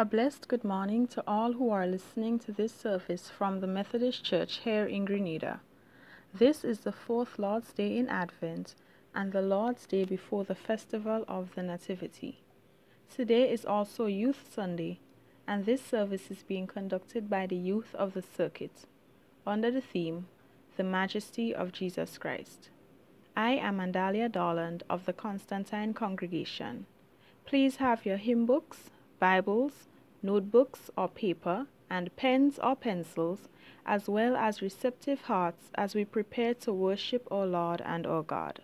A blessed good morning to all who are listening to this service from the Methodist Church here in Grenada. This is the fourth Lord's Day in Advent and the Lord's Day before the festival of the Nativity. Today is also Youth Sunday, and this service is being conducted by the youth of the circuit under the theme The Majesty of Jesus Christ. I am Andalia Darland of the Constantine Congregation. Please have your hymn books, Bibles, notebooks or paper, and pens or pencils, as well as receptive hearts as we prepare to worship our Lord and our God.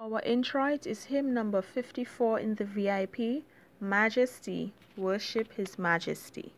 Our introit is hymn number 54 in the VIP, Majesty, Worship His Majesty.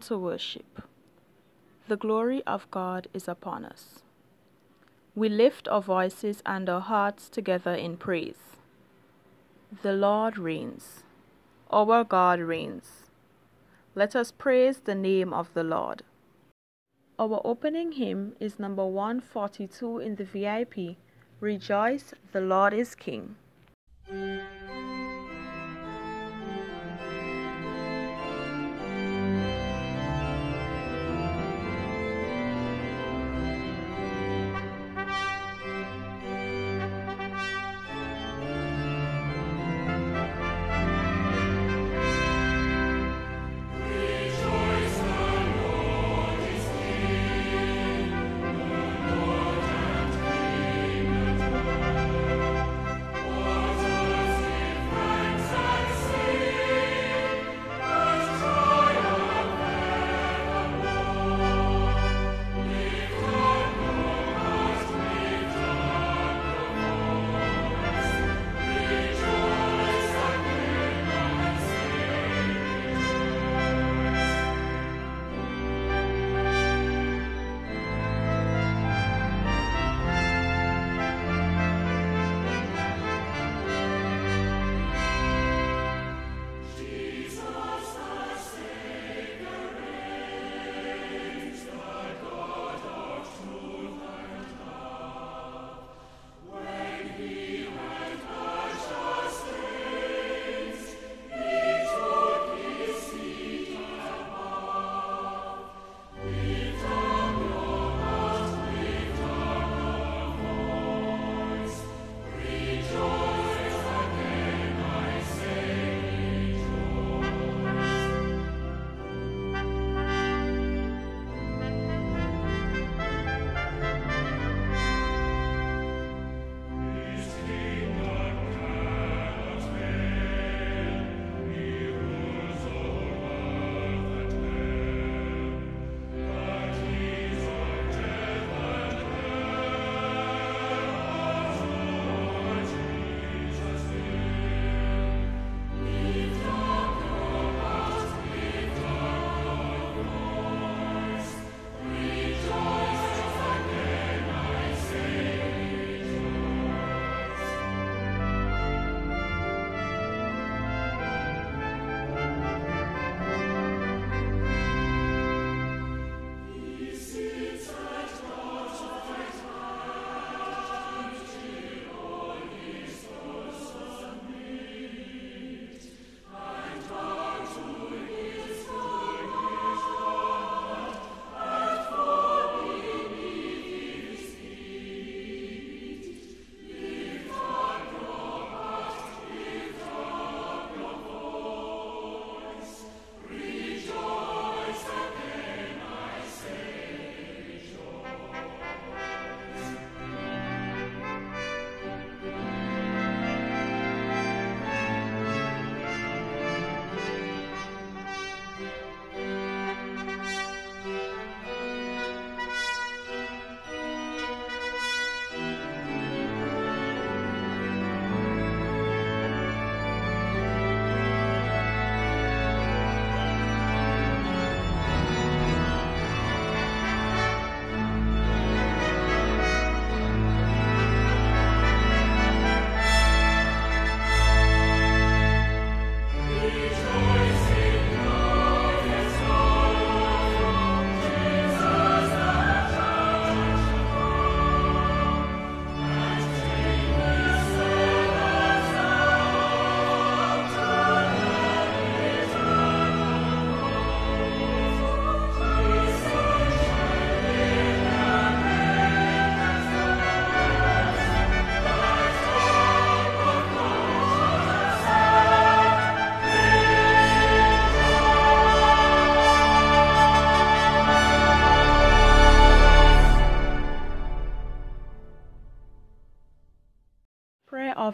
To worship. The glory of God is upon us. We lift our voices and our hearts together in praise. The Lord reigns. Our God reigns. Let us praise the name of the Lord. Our opening hymn is number 142 in the VIP Rejoice, the Lord is King.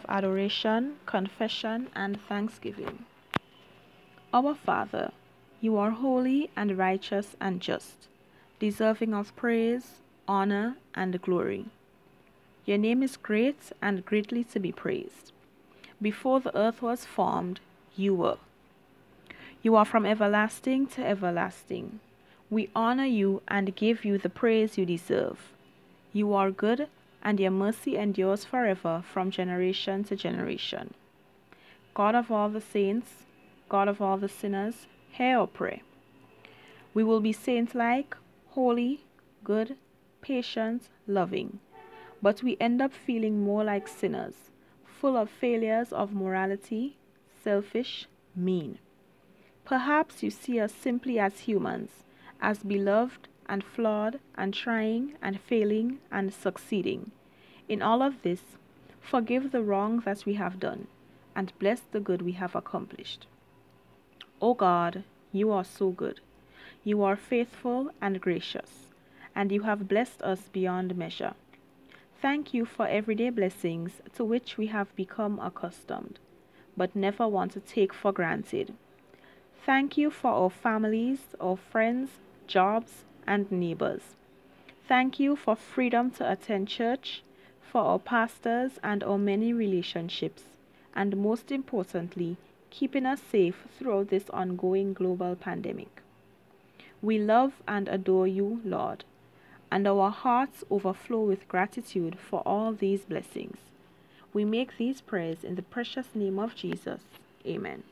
Adoration, confession, and thanksgiving. Our Father, you are holy and righteous and just, deserving of praise, honor, and glory. Your name is great and greatly to be praised. Before the earth was formed, you were. You are from everlasting to everlasting. We honor you and give you the praise you deserve. You are good, and your mercy endures forever from generation to generation. God of all the saints, God of all the sinners, hear our prayer. We will be saint like, holy, good, patient, loving, but we end up feeling more like sinners full of failures of morality, selfish, mean. Perhaps you see us simply as humans, as beloved and flawed and trying and failing and succeeding. In all of this, forgive the wrong that we have done and bless the good we have accomplished. O God, you are so good. You are faithful and gracious, and you have blessed us beyond measure. Thank you for everyday blessings to which we have become accustomed, but never want to take for granted. Thank you for our families, our friends, jobs, and neighbors. Thank you for freedom to attend church, for our pastors and our many relationships, and most importantly, keeping us safe throughout this ongoing global pandemic. We love and adore you, Lord and our hearts overflow with gratitude for all these blessings. We make these prayers in the precious name of Jesus. Amen.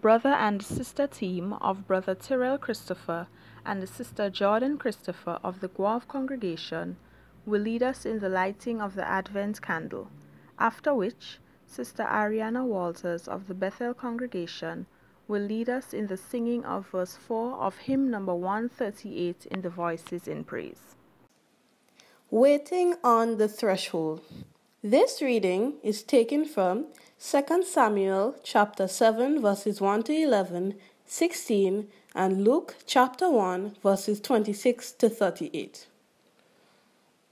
Brother and sister team of Brother Tyrrell Christopher and Sister Jordan Christopher of the Guelph congregation will lead us in the lighting of the Advent candle, after which Sister Ariana Walters of the Bethel congregation will lead us in the singing of verse 4 of hymn number 138 in the Voices in Praise. Waiting on the Threshold. This reading is taken from 2 Samuel chapter 7 verses 1 to 11, 16, and Luke chapter 1 verses 26 to 38.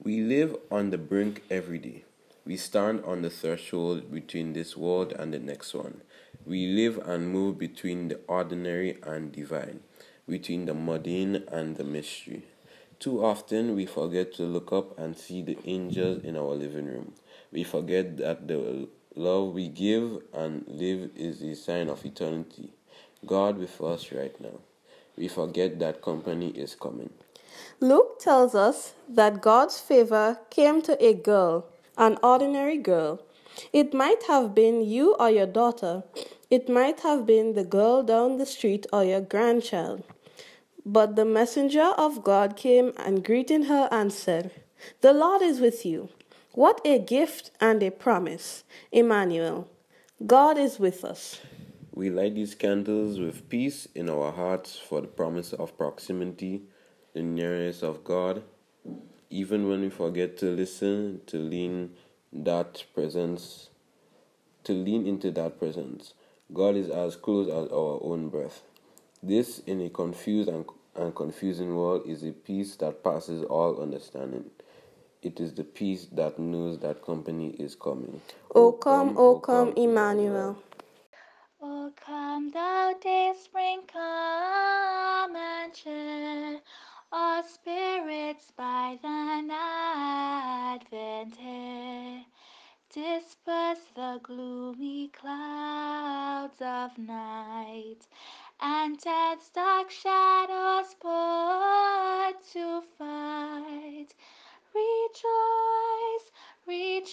We live on the brink every day. We stand on the threshold between this world and the next one. We live and move between the ordinary and divine, between the mundane and the mystery. Too often we forget to look up and see the angels in our living room. We forget that the love we give and live is a sign of eternity. God with us right now. We forget that company is coming. Luke tells us that God's favor came to a girl, an ordinary girl. It might have been you or your daughter, it might have been the girl down the street or your grandchild. But the messenger of God came and greeted her and said, The Lord is with you. What a gift and a promise. Emmanuel, God is with us. We light these candles with peace in our hearts for the promise of proximity, the nearness of God, even when we forget to listen, to lean that presence, to lean into that presence. God is as close as our own breath. This, in a confused and, and confusing world, is a peace that passes all understanding. It is the peace that knows that company is coming. O come, O come, Emmanuel. O come, thou day spring, come and cheer our spirits by thine advent here. Disperse the gloomy clouds of night, and death's dark shadows put to flight.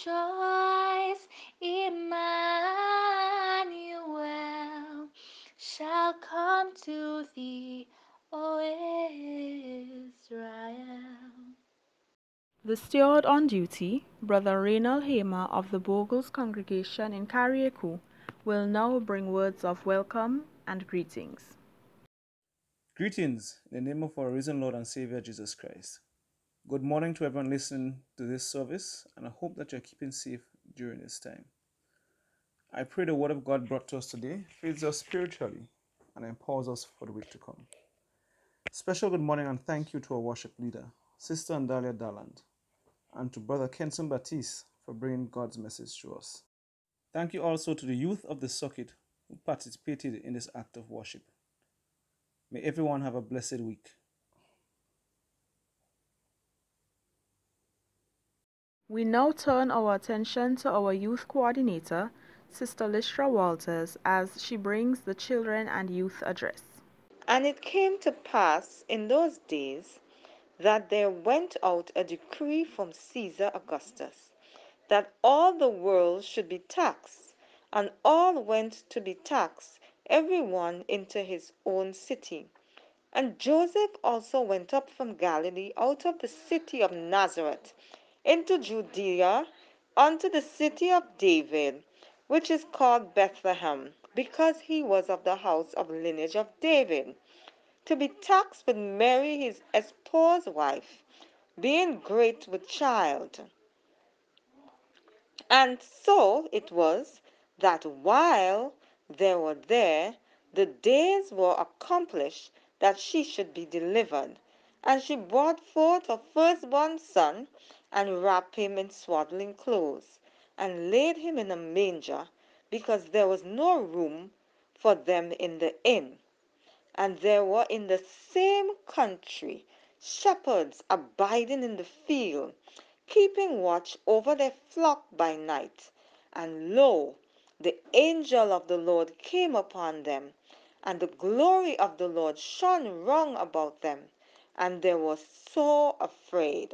Rejoice, rejoice, Emmanuel shall come to thee, O Israel. The steward on duty, Brother Reynald Hamer of the Bogles congregation in Carriacou, will now bring words of welcome and greetings. Greetings in the name of our risen Lord and Savior Jesus Christ. Good morning to everyone listening to this service, and I hope that you're keeping safe during this time. I pray the word of God brought to us today feeds us spiritually and empowers us for the week to come. Special good morning and thank you to our worship leader, Sister Andalia Darland, and to Brother Kenson Baptiste for bringing God's message to us. Thank you also to the youth of the circuit who participated in this act of worship. May everyone have a blessed week. We now turn our attention to our youth coordinator, Sister Listra Walters, as she brings the children and youth address. And it came to pass in those days that there went out a decree from Caesar Augustus that all the world should be taxed, and all went to be taxed, every one into his own city. And Joseph also went up from Galilee out of the city of Nazareth into Judea unto the city of David, which is called Bethlehem, because he was of the house of lineage of David to be taxed with Mary his espoused wife, being great with child. And so it was that while they were there, the days were accomplished that she should be delivered. And she brought forth her firstborn son, and wrapped him in swaddling clothes, and laid him in a manger, because there was no room for them in the inn. And there were in the same country shepherds abiding in the field, keeping watch over their flock by night. And lo, the angel of the Lord came upon them, and the glory of the Lord shone round about them, and they were so afraid.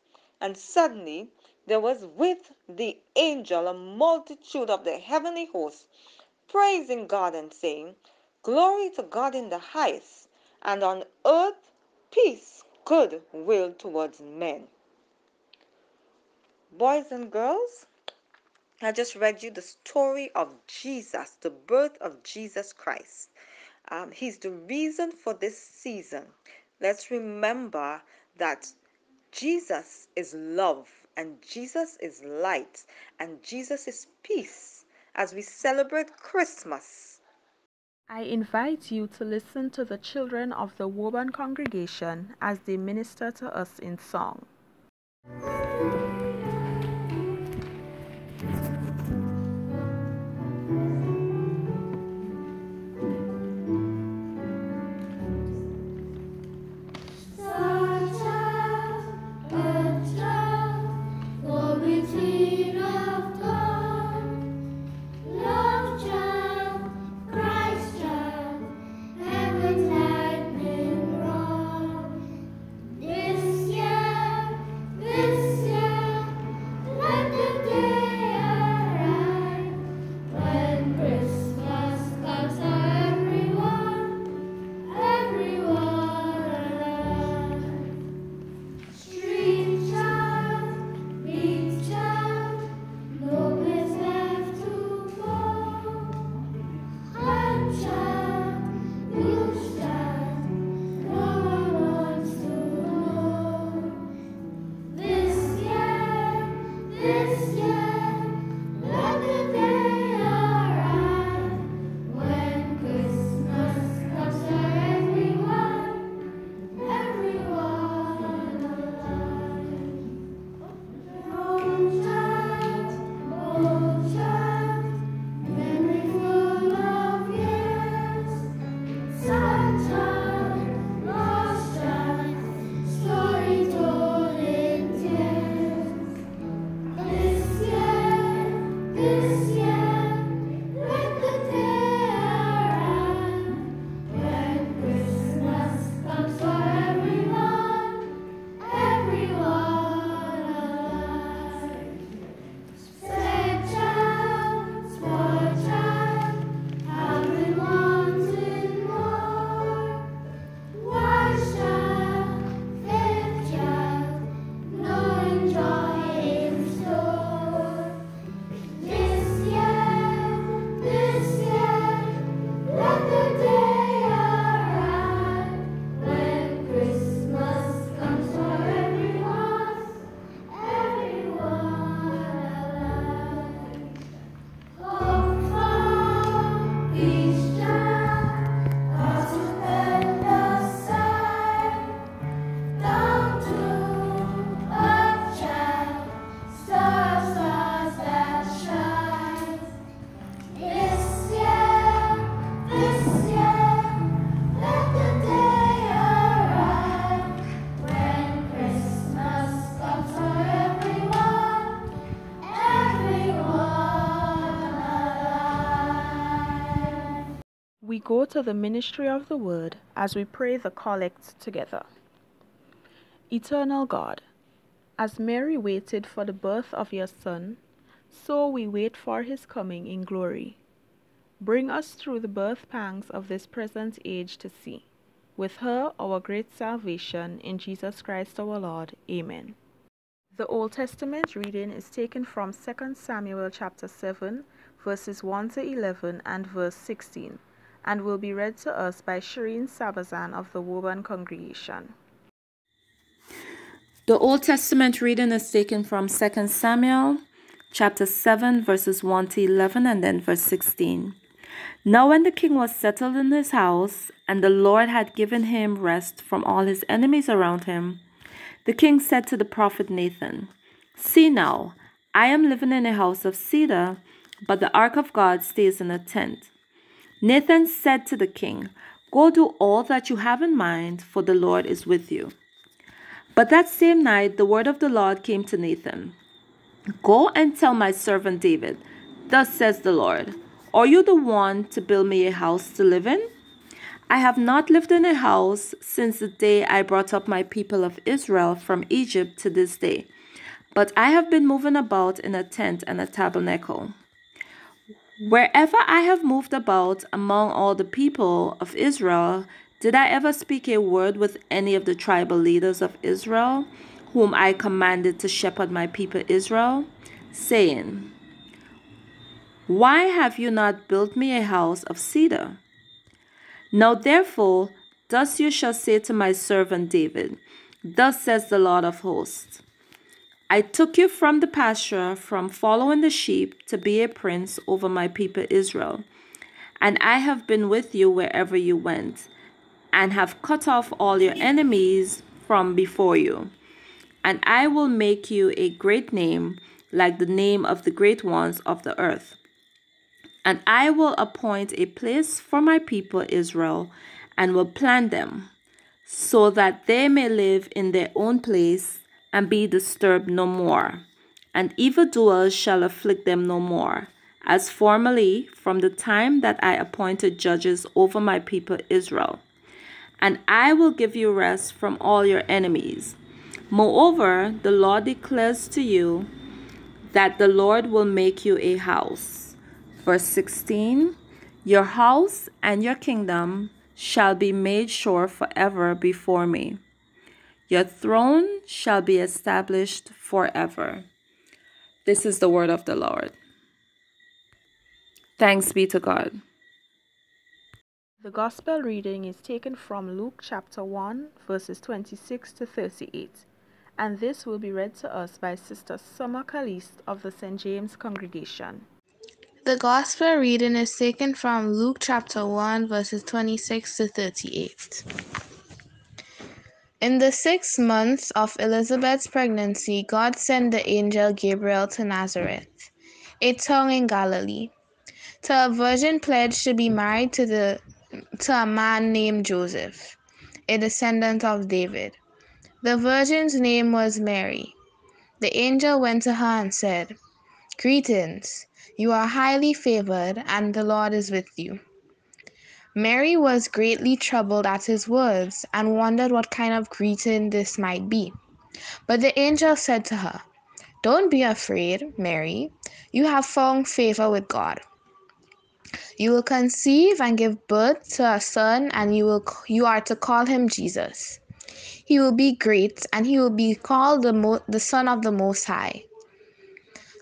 And suddenly there was with the angel a multitude of the heavenly hosts, praising God and saying, Glory to God in the highest, and on earth peace, good will towards men. Boys and girls, I just read you the story of Jesus, the birth of Jesus Christ. Um, he's the reason for this season. Let's remember that Jesus is love, and Jesus is light, and Jesus is peace as we celebrate Christmas. I invite you to listen to the children of the Woburn congregation as they minister to us in song. Go to the ministry of the word as we pray the collect together. Eternal God, as Mary waited for the birth of your Son, so we wait for his coming in glory. Bring us through the birth pangs of this present age to see, with her our great salvation in Jesus Christ our Lord. Amen. The Old Testament reading is taken from 2 Samuel chapter 7, verses 1 to 11 and verse 16 and will be read to us by Shireen Sabazan of the Woburn congregation. The Old Testament reading is taken from 2 Samuel chapter 7 verses 1 to 11 and then verse 16. Now when the king was settled in his house and the Lord had given him rest from all his enemies around him, the king said to the prophet Nathan, See now, I am living in a house of cedar, but the ark of God stays in a tent. Nathan said to the king, Go do all that you have in mind, for the Lord is with you. But that same night the word of the Lord came to Nathan Go and tell my servant David, Thus says the Lord, Are you the one to build me a house to live in? I have not lived in a house since the day I brought up my people of Israel from Egypt to this day, but I have been moving about in a tent and a tabernacle. Wherever I have moved about among all the people of Israel, did I ever speak a word with any of the tribal leaders of Israel, whom I commanded to shepherd my people Israel, saying, Why have you not built me a house of cedar? Now therefore, thus you shall say to my servant David, Thus says the Lord of hosts I took you from the pasture, from following the sheep, to be a prince over my people Israel. And I have been with you wherever you went, and have cut off all your enemies from before you. And I will make you a great name, like the name of the great ones of the earth. And I will appoint a place for my people Israel and will plant them, so that they may live in their own place and be disturbed no more. And evildoers shall afflict them no more, as formerly from the time that I appointed judges over my people Israel. And I will give you rest from all your enemies. Moreover, the Lord declares to you that the Lord will make you a house Verse 16 Your house and your kingdom shall be made sure forever before me. Your throne shall be established forever. This is the word of the Lord. Thanks be to God. The Gospel reading is taken from Luke chapter 1, verses 26 to 38, and this will be read to us by Sister Summer Caliste of the St. James Congregation. The Gospel reading is taken from Luke chapter 1, verses 26 to 38. In the sixth month of Elizabeth's pregnancy, God sent the angel Gabriel to Nazareth, a town in Galilee, to a virgin pledged to be married to, the, to a man named Joseph, a descendant of David. The virgin's name was Mary. The angel went to her and said, Greetings you are highly favored, and the Lord is with you. Mary was greatly troubled at his words and wondered what kind of greeting this might be. But the angel said to her, Don't be afraid, Mary. You have found favor with God. You will conceive and give birth to a son, and you will you are to call him Jesus. He will be great, and he will be called the, Mo- the Son of the Most High.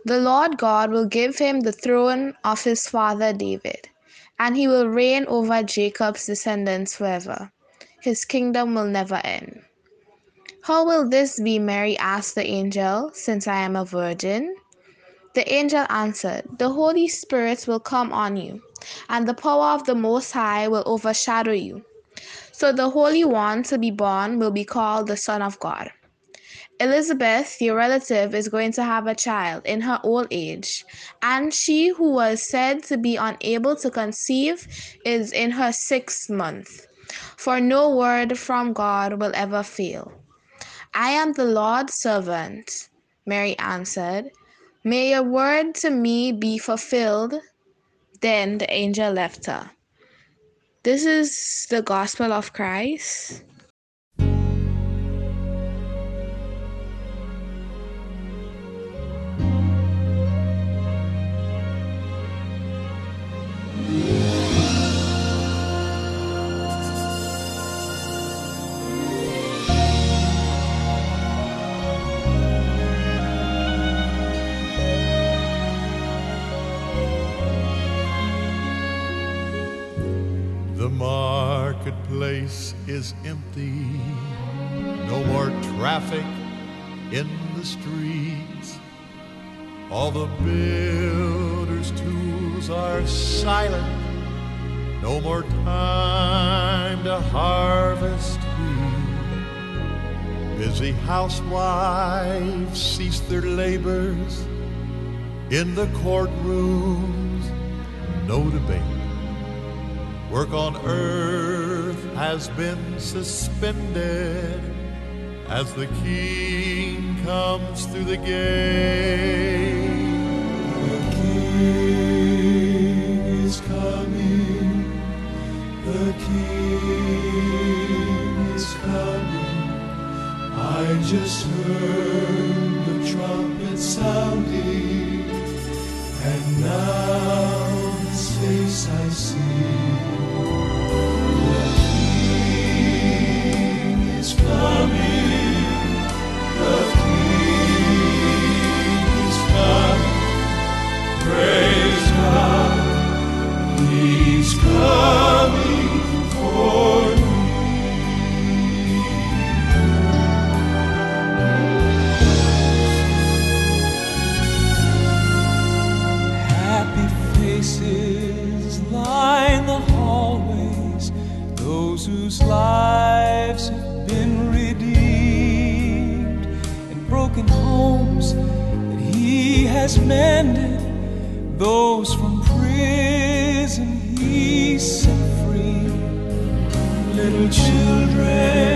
The Lord God will give him the throne of his father David, and he will reign over Jacob's descendants forever. His kingdom will never end. How will this be? Mary asked the angel, since I am a virgin. The angel answered, The Holy Spirit will come on you, and the power of the Most High will overshadow you. So the Holy One to be born will be called the Son of God. Elizabeth, your relative, is going to have a child in her old age, and she who was said to be unable to conceive is in her sixth month. For no word from God will ever fail. I am the Lord's servant, Mary answered. May your word to me be fulfilled. Then the angel left her. This is the gospel of Christ. Is empty. No more traffic in the streets. All the builder's tools are silent. No more time to harvest wheat. Busy housewives cease their labors. In the courtrooms, no debate Work on earth has been suspended as the King comes through the gate. The King is coming. The King is coming. I just heard the trumpet sounding, and now his face I see. Is has mended, those from prison He set free. Little children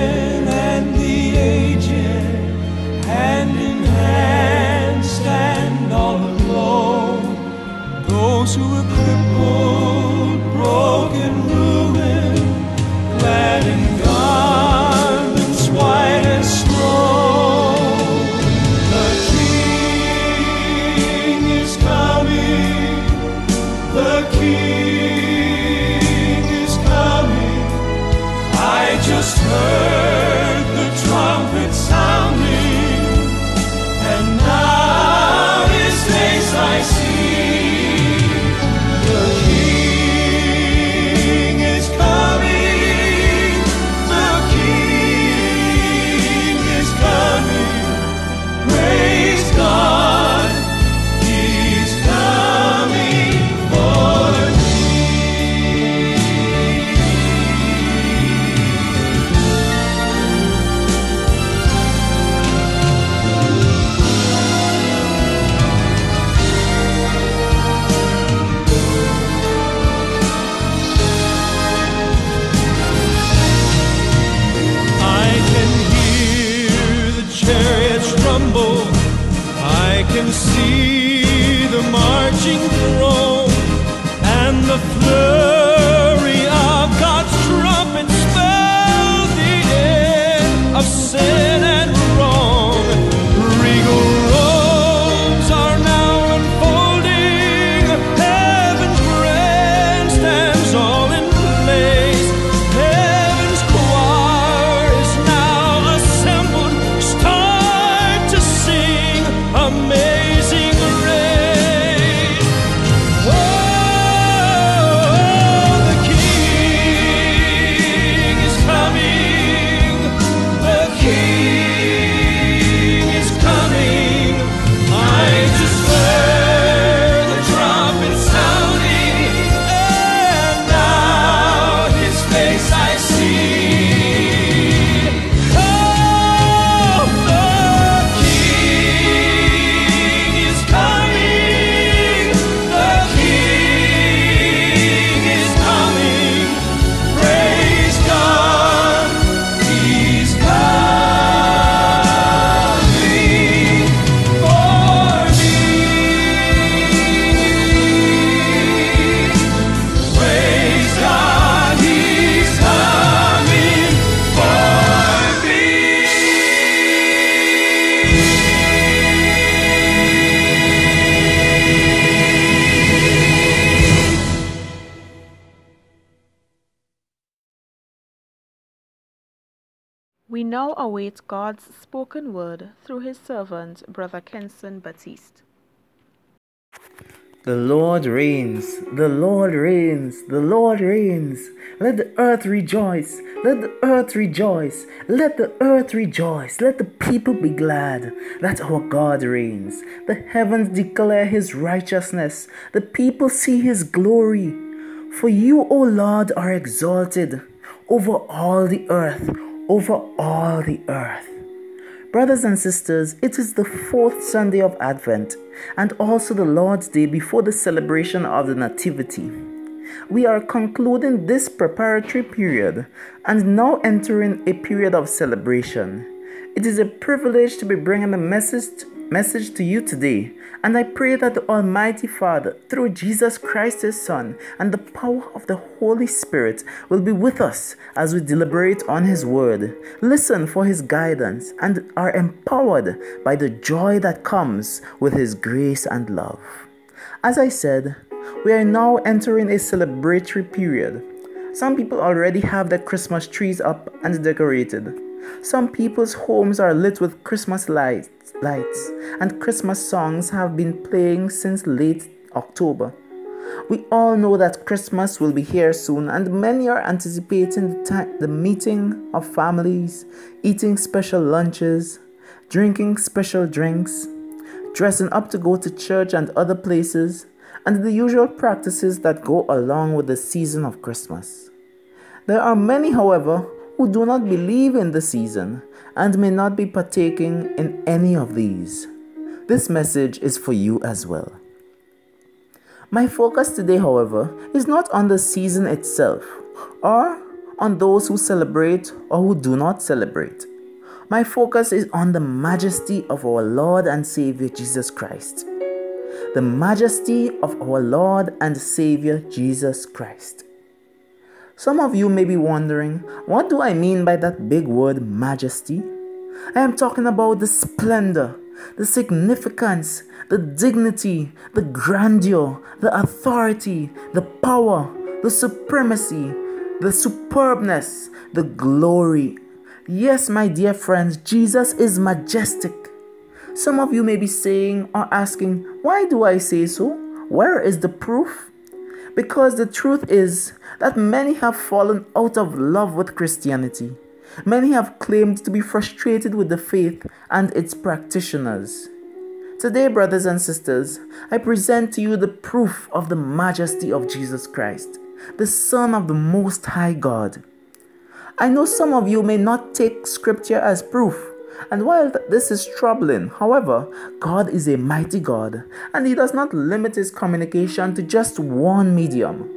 We now await God's spoken word through his servant, Brother Kenson Baptiste. The Lord reigns, the Lord reigns, the Lord reigns. Let the earth rejoice, let the earth rejoice, let the earth rejoice, let the people be glad that our God reigns. The heavens declare his righteousness, the people see his glory. For you, O Lord, are exalted over all the earth, over all the earth. Brothers and sisters, it is the fourth Sunday of Advent and also the Lord's Day before the celebration of the Nativity. we are concluding this preparatory period and now entering a period of celebration. It is a privilege to be bringing a message message to you today, and I pray that the Almighty Father, through Jesus Christ His Son, and the power of the Holy Spirit will be with us as we deliberate on His Word, listen for His guidance, and are empowered by the joy that comes with His grace and love. As I said, we are now entering a celebratory period. Some people already have their Christmas trees up and decorated. Some people's homes are lit with Christmas lights, lights, and Christmas songs have been playing since late October. We all know that Christmas will be here soon, and many are anticipating the, time, the meeting of families, eating special lunches, drinking special drinks, dressing up to go to church and other places, and the usual practices that go along with the season of Christmas. There are many, however, who do not believe in the season and may not be partaking in any of these. This message is for you as well. My focus today, however, is not on the season itself or on those who celebrate or who do not celebrate. My focus is on the majesty of our Lord and Savior Jesus Christ. The majesty of our Lord and Savior Jesus Christ. Some of you may be wondering, what do I mean by that big word majesty? I am talking about the splendor, the significance, the dignity, the grandeur, the authority, the power, the supremacy, the superbness, the glory. Yes, my dear friends, Jesus is majestic. Some of you may be saying or asking, why do I say so? Where is the proof? Because the truth is that many have fallen out of love with Christianity. Many have claimed to be frustrated with the faith and its practitioners. Today, brothers and sisters, I present to you the proof of the majesty of Jesus Christ, the Son of the Most High God. I know some of you may not take Scripture as proof, and while this is troubling, however, God is a mighty God and He does not limit His communication to just one medium.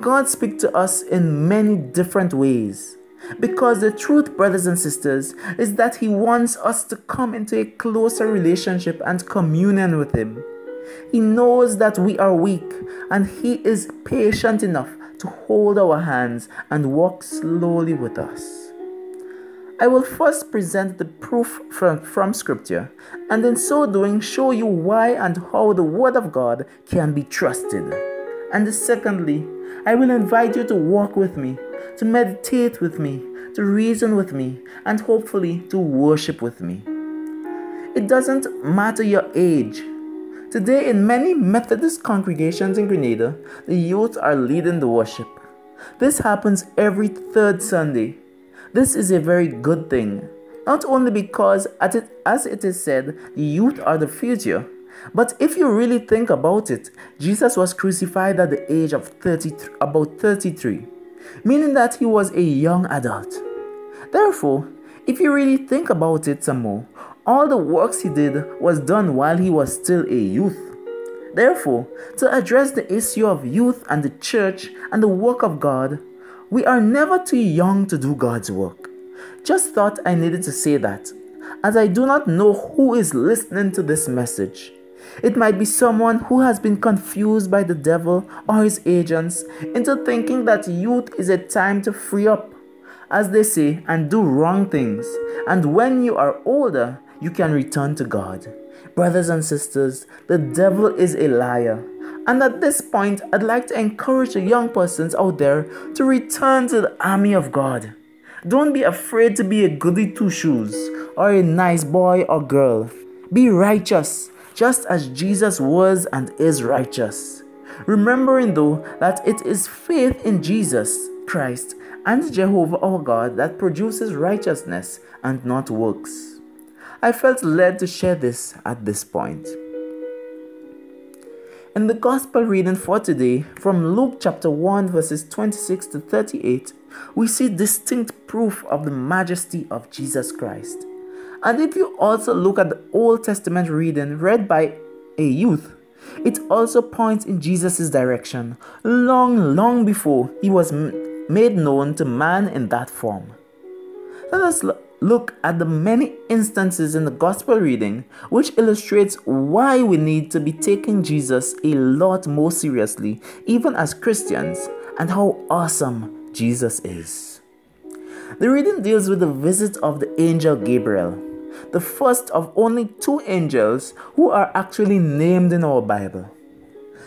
God speaks to us in many different ways. Because the truth, brothers and sisters, is that He wants us to come into a closer relationship and communion with Him. He knows that we are weak and He is patient enough to hold our hands and walk slowly with us. I will first present the proof from, from Scripture, and in so doing, show you why and how the Word of God can be trusted. And secondly, I will invite you to walk with me, to meditate with me, to reason with me, and hopefully to worship with me. It doesn't matter your age. Today, in many Methodist congregations in Grenada, the youth are leading the worship. This happens every third Sunday this is a very good thing, not only because, as it is said, the youth are the future, but if you really think about it, Jesus was crucified at the age of 30, about 33, meaning that he was a young adult. Therefore, if you really think about it some more, all the works he did was done while he was still a youth. Therefore, to address the issue of youth and the church and the work of God, we are never too young to do God's work. Just thought I needed to say that, as I do not know who is listening to this message. It might be someone who has been confused by the devil or his agents into thinking that youth is a time to free up, as they say, and do wrong things. And when you are older, you can return to God. Brothers and sisters, the devil is a liar. And at this point, I'd like to encourage the young persons out there to return to the army of God. Don't be afraid to be a goody two shoes or a nice boy or girl. Be righteous, just as Jesus was and is righteous. Remembering though that it is faith in Jesus Christ and Jehovah our God that produces righteousness and not works. I felt led to share this at this point. In the Gospel reading for today, from Luke chapter 1, verses 26 to 38, we see distinct proof of the majesty of Jesus Christ. And if you also look at the Old Testament reading read by a youth, it also points in Jesus' direction, long, long before he was made known to man in that form. Let us look at the many instances in the gospel reading which illustrates why we need to be taking Jesus a lot more seriously, even as Christians, and how awesome Jesus is. The reading deals with the visit of the angel Gabriel the first of only two angels who are actually named in our Bible.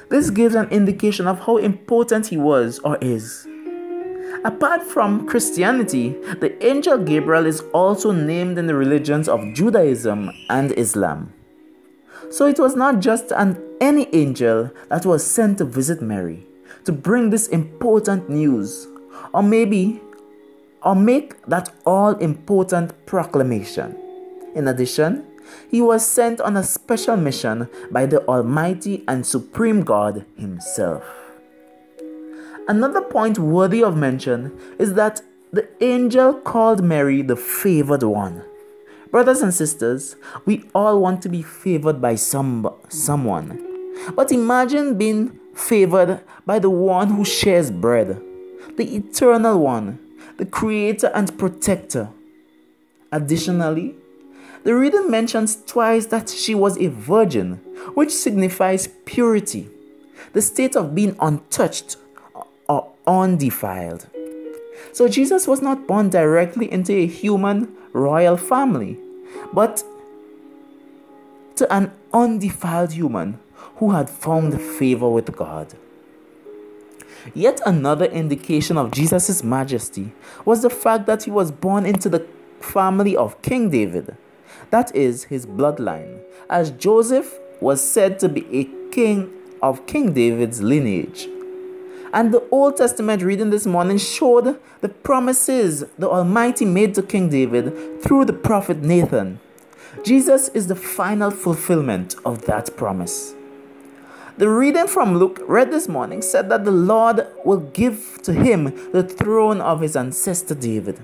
This gives an indication of how important he was or is. Apart from Christianity, the angel Gabriel is also named in the religions of Judaism and Islam. So it was not just an any angel that was sent to visit Mary to bring this important news, or maybe, or make that all important proclamation. In addition, he was sent on a special mission by the Almighty and Supreme God Himself. Another point worthy of mention is that the angel called Mary the favored one. Brothers and sisters, we all want to be favored by some, someone. But imagine being favored by the one who shares bread, the eternal one, the creator and protector. Additionally, the reading mentions twice that she was a virgin, which signifies purity, the state of being untouched undefiled. So Jesus was not born directly into a human royal family, but to an undefiled human who had found favor with God. Yet another indication of Jesus' majesty was the fact that he was born into the family of King David, that is his bloodline, as Joseph was said to be a king of King David's lineage. And the Old Testament reading this morning showed the promises the Almighty made to King David through the prophet Nathan. Jesus is the final fulfillment of that promise. The reading from Luke read this morning said that the Lord will give to him the throne of his ancestor David.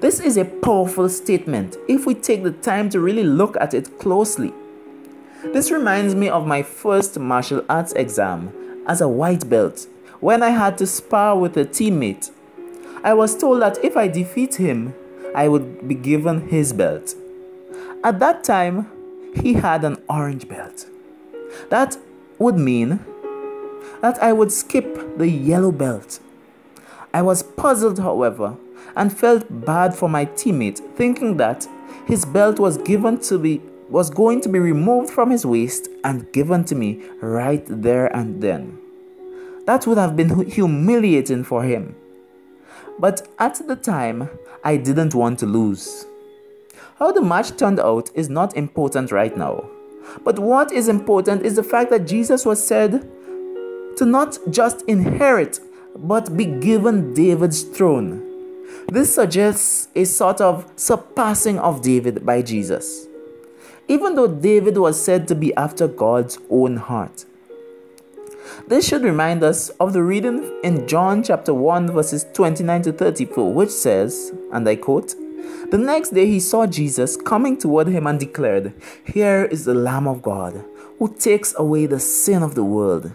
This is a powerful statement if we take the time to really look at it closely. This reminds me of my first martial arts exam as a white belt when I had to spar with a teammate. I was told that if I defeat him, I would be given his belt. At that time, he had an orange belt. That would mean that I would skip the yellow belt. I was puzzled, however, and felt bad for my teammate, thinking that his belt was given to be was going to be removed from his waist and given to me right there and then. That would have been humiliating for him. But at the time, I didn't want to lose. How the match turned out is not important right now. But what is important is the fact that Jesus was said to not just inherit, but be given David's throne. This suggests a sort of surpassing of David by Jesus, even though David was said to be after God's own heart. This should remind us of the reading in John chapter 1, verses 29 to 34, which says, and I quote, The next day he saw Jesus coming toward him and declared, Here is the Lamb of God, who takes away the sin of the world.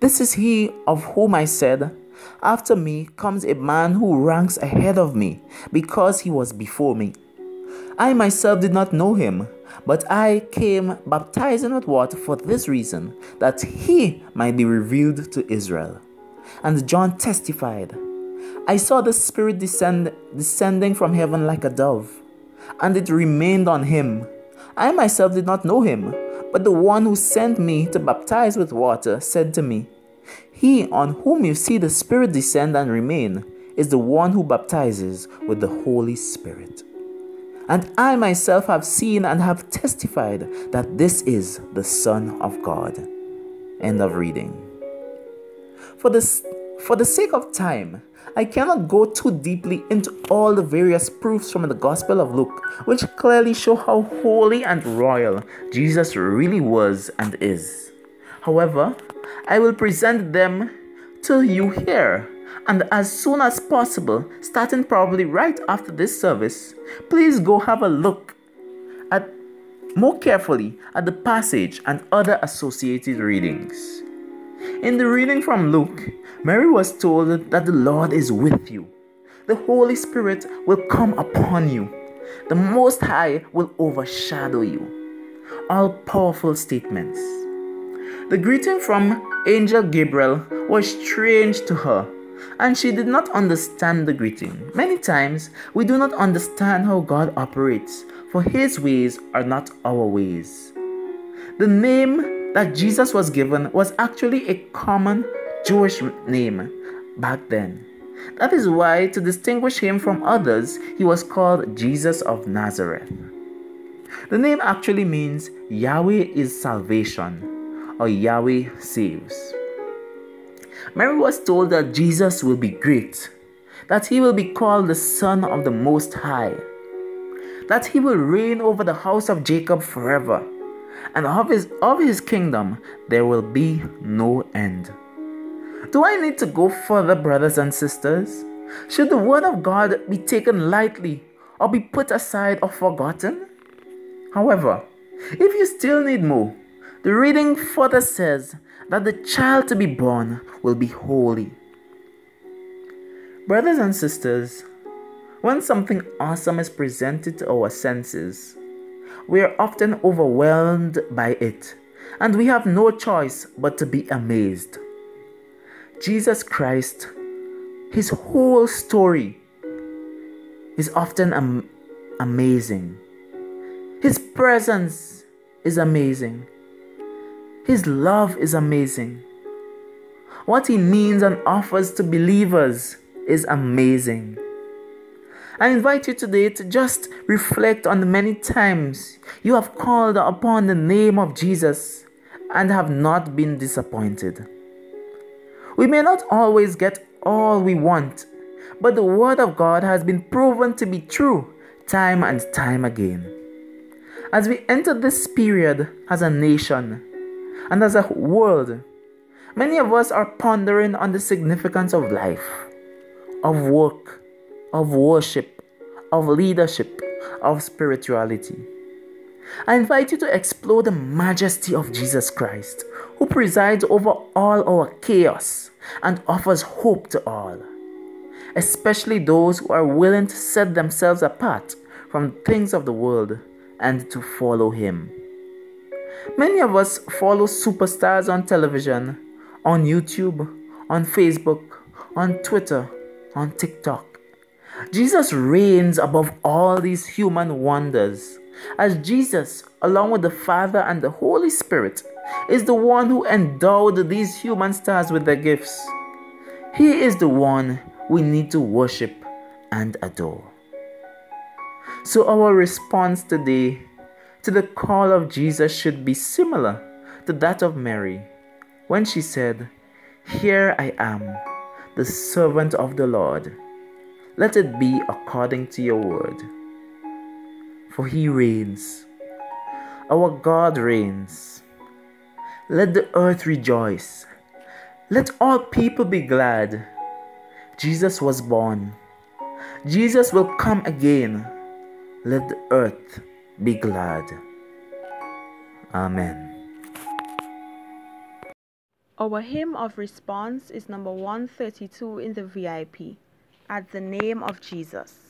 This is he of whom I said, after me comes a man who ranks ahead of me because he was before me. I myself did not know him, but I came baptizing with water for this reason, that he might be revealed to Israel. And John testified, I saw the Spirit descend, descending from heaven like a dove, and it remained on him. I myself did not know him, but the one who sent me to baptize with water said to me, he on whom you see the Spirit descend and remain is the one who baptizes with the Holy Spirit. And I myself have seen and have testified that this is the Son of God. End of reading. For the, for the sake of time, I cannot go too deeply into all the various proofs from the Gospel of Luke, which clearly show how holy and royal Jesus really was and is. However, I will present them to you here. And as soon as possible, starting probably right after this service, please go have a look at more carefully at the passage and other associated readings. In the reading from Luke, Mary was told that the Lord is with you. The Holy Spirit will come upon you. The Most High will overshadow you. All powerful statements. The greeting from Angel Gabriel was strange to her, and she did not understand the greeting. Many times, we do not understand how God operates, for His ways are not our ways. The name that Jesus was given was actually a common Jewish name back then. That is why, to distinguish him from others, he was called Jesus of Nazareth. The name actually means Yahweh is salvation or Yahweh saves. Mary was told that Jesus will be great, that he will be called the Son of the Most High, that he will reign over the house of Jacob forever, and of his, of his kingdom there will be no end. Do I need to go further, brothers and sisters? Should the word of God be taken lightly or be put aside or forgotten? However, if you still need more, the reading further says that the child to be born will be holy. Brothers and sisters, when something awesome is presented to our senses, we are often overwhelmed by it, and we have no choice but to be amazed. Jesus Christ, his whole story is often am- amazing. His presence is amazing. His love is amazing. What he means and offers to believers is amazing. I invite you today to just reflect on the many times you have called upon the name of Jesus and have not been disappointed. We may not always get all we want, but the Word of God has been proven to be true time and time again. As we enter this period as a nation and as a world, many of us are pondering on the significance of life, of work, of worship, of leadership, of spirituality. I invite you to explore the majesty of Jesus Christ, who presides over all our chaos and offers hope to all, especially those who are willing to set themselves apart from things of the world and to follow Him. Many of us follow superstars on television, on YouTube, on Facebook, on Twitter, on TikTok. Jesus reigns above all these human wonders, as Jesus, along with the Father and the Holy Spirit, is the one who endowed these human stars with their gifts. He is the one we need to worship and adore. So, our response today to the call of Jesus should be similar to that of Mary when she said, Here I am, the servant of the Lord. Let it be according to your word. For he reigns. Our God reigns. Let the earth rejoice. Let all people be glad. Jesus was born. Jesus will come again. Let the earth be glad. Amen. Our hymn of response is number 132 in the VIP at the name of Jesus.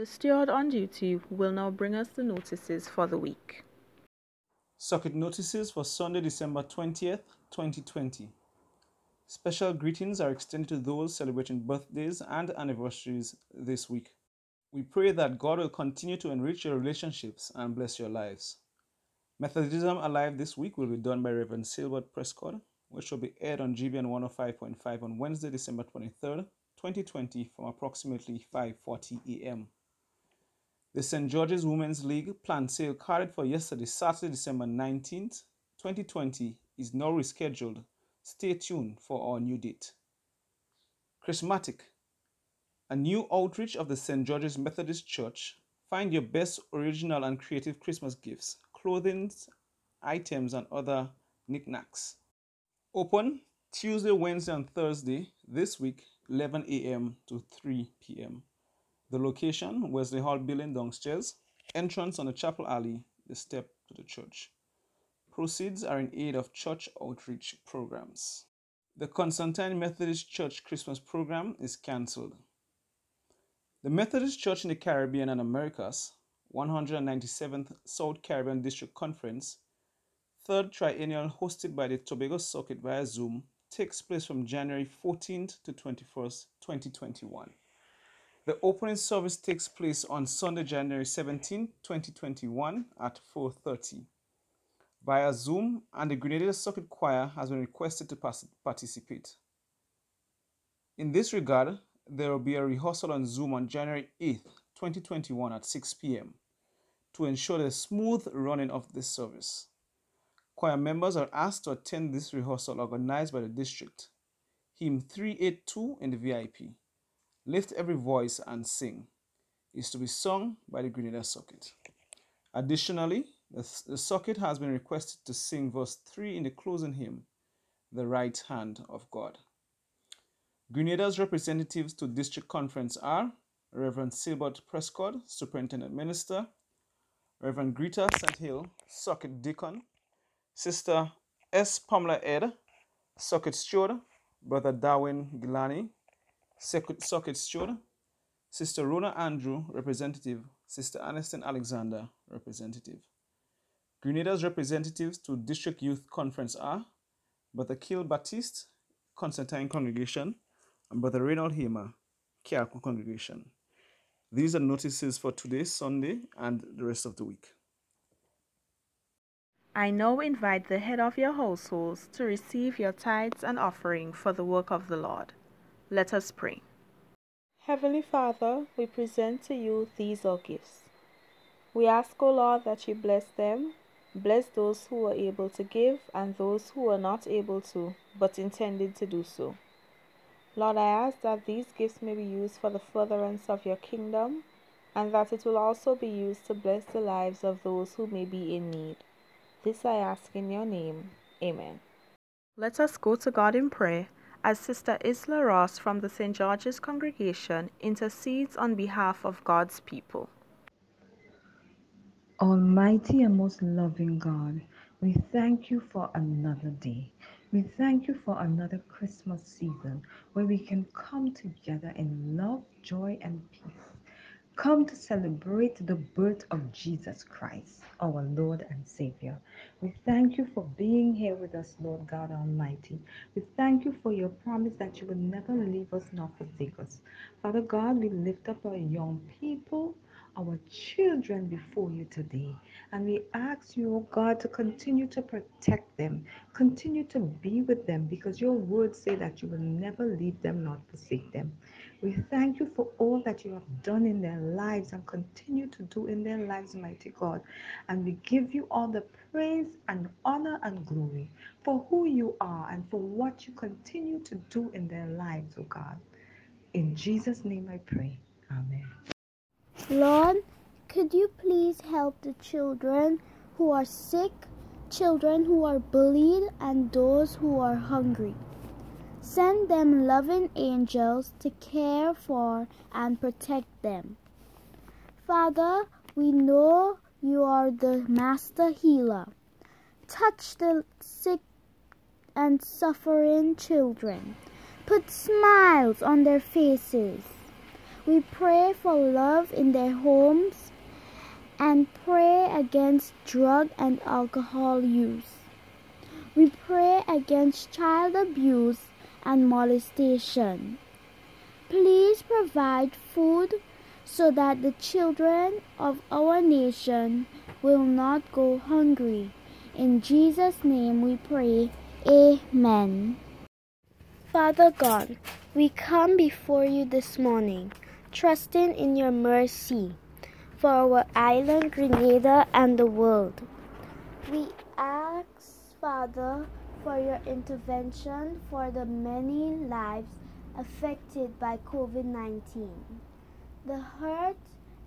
The steward on duty will now bring us the notices for the week. Socket notices for Sunday, December 20th, 2020. Special greetings are extended to those celebrating birthdays and anniversaries this week. We pray that God will continue to enrich your relationships and bless your lives. Methodism Alive this week will be done by Reverend Silbert Prescott, which will be aired on GBN 105.5 on Wednesday, December 23rd, 2020 from approximately 5.40 a.m. The St. George's Women's League planned sale carried for yesterday, Saturday, December 19th, 2020 is now rescheduled. Stay tuned for our new date. Chrismatic, a new outreach of the St. George's Methodist Church. Find your best original and creative Christmas gifts, clothing, items, and other knickknacks. Open Tuesday, Wednesday, and Thursday this week, 11 a.m. to 3 p.m. The location, Wesley Hall building downstairs. Entrance on the chapel alley, the step to the church. Proceeds are in aid of church outreach programs. The Constantine Methodist Church Christmas program is cancelled. The Methodist Church in the Caribbean and Americas, 197th South Caribbean District Conference, third triennial hosted by the Tobago Circuit via Zoom, takes place from January 14th to 21st, 2021. The opening service takes place on Sunday, January 17, 2021 at 4.30 via Zoom and the Grenada Circuit Choir has been requested to participate. In this regard, there will be a rehearsal on Zoom on January 8, 2021 at 6 p.m. to ensure the smooth running of this service. Choir members are asked to attend this rehearsal organized by the district. Hymn 382 in the VIP. Lift Every Voice and Sing is to be sung by the Grenada Circuit. Additionally, the, the has been requested to sing verse 3 in the closing hymn, The Right Hand of God. Grenada's representatives to district conference are Reverend Silbert Prescott, Superintendent Minister, Reverend Greta St. Hill, Circuit Deacon, Sister S. Pamela Ed, Circuit Steward, Brother Darwin Gilani, Circuit Steward, Sister Rona Andrew, Representative, Sister Aniston Alexander, Representative. Grenada's representatives to District Youth Conference are Brother Kiel Baptiste, Constantine Congregation, and Brother Reynold Hamer, Kiaku Congregation. These are notices for today, Sunday, and the rest of the week. I now invite the head of your households to receive your tithes and offering for the work of the Lord. Let us pray. Heavenly Father, we present to you these our gifts. We ask, O Lord, that you bless them, bless those who are able to give and those who are not able to, but intended to do so. Lord, I ask that these gifts may be used for the furtherance of your kingdom, and that it will also be used to bless the lives of those who may be in need. This I ask in your name. Amen. Let us go to God in prayer as Sister Isla Ross from the St. George's Congregation intercedes on behalf of God's people. Almighty and most loving God, we thank you for another day. We thank you for another Christmas season where we can come together in love, joy, and peace. Come to celebrate the birth of Jesus Christ, our Lord and Savior. We thank you for being here with us, Lord God Almighty. We thank you for your promise that you will never leave us nor forsake us. Father God, we lift up our young people our children before you today. And we ask you, oh God, to continue to protect them, continue to be with them, because your words say that you will never leave them nor forsake them. We thank you for all that you have done in their lives and continue to do in their lives, mighty God. And we give you all the praise and honor and glory for who you are and for what you continue to do in their lives, oh God. In Jesus' name I pray. Amen. Lord, could you please help the children who are sick, children who are bullied, and those who are hungry? Send them loving angels to care for and protect them. Father, we know you are the master healer. Touch the sick and suffering children. Put smiles on their faces. We pray for love in their homes and pray against drug and alcohol use. We pray against child abuse and molestation. Please provide food so that the children of our nation will not go hungry. In Jesus' name we pray. Amen. Father God, we come before you this morning, trusting in your mercy for our island, Grenada, and the world. We ask, Father, for your intervention for the many lives affected by COVID 19, the hurt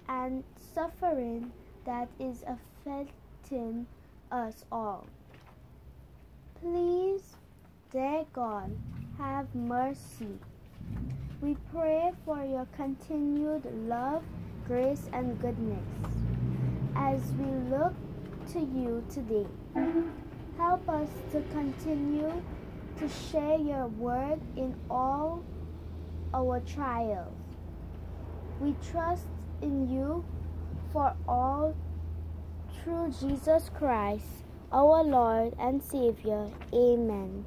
and suffering that is affecting us all. Please, dear God, have mercy. We pray for your continued love, grace, and goodness as we look to you today. Help us to continue to share your word in all our trials. We trust in you for all through Jesus Christ, our Lord and Savior. Amen.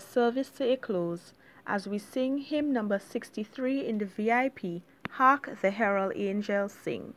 Our service to a close as we sing hymn number 63 in the VIP, Hark the herald angels sing.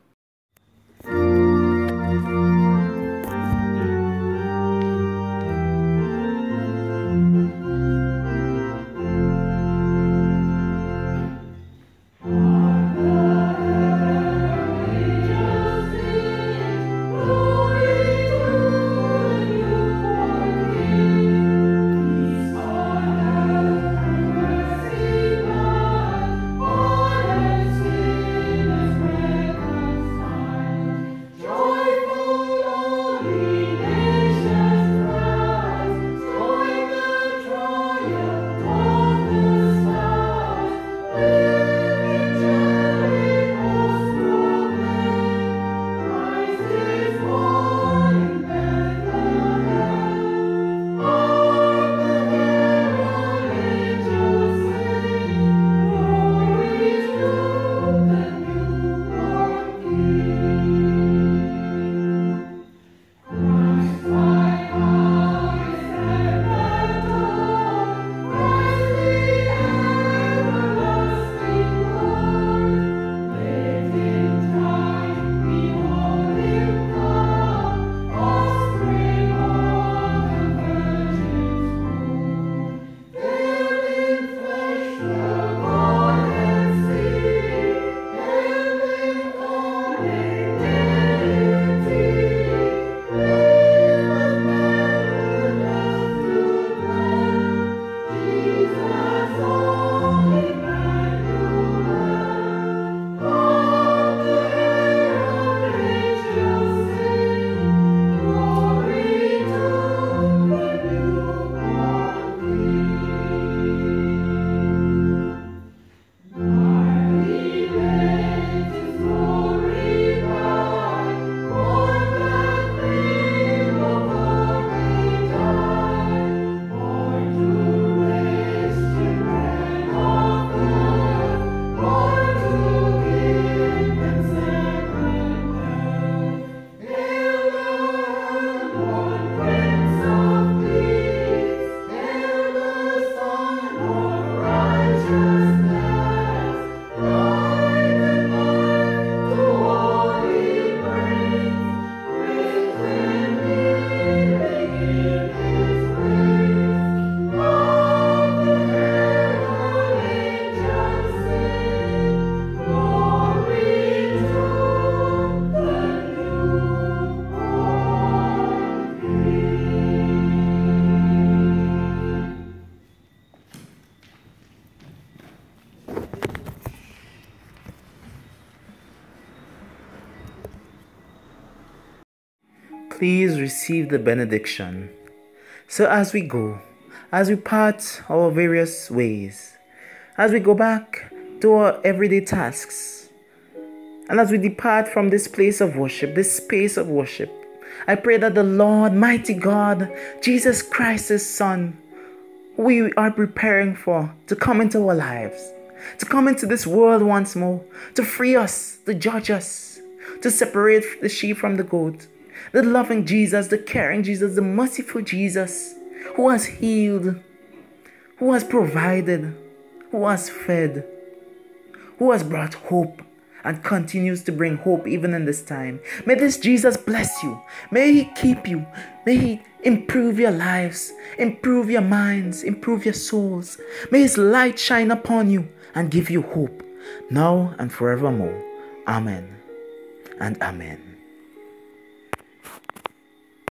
Receive the benediction. So, as we go, as we part our various ways, as we go back to our everyday tasks, and as we depart from this place of worship, this space of worship, I pray that the Lord, mighty God, Jesus Christ, His Son, we are preparing for to come into our lives, to come into this world once more, to free us, to judge us, to separate the sheep from the goat, the loving Jesus, the caring Jesus, the merciful Jesus who has healed, who has provided, who has fed, who has brought hope and continues to bring hope even in this time. May this Jesus bless you. May He keep you. May He improve your lives, improve your minds, improve your souls. May His light shine upon you and give you hope now and forevermore. Amen and Amen.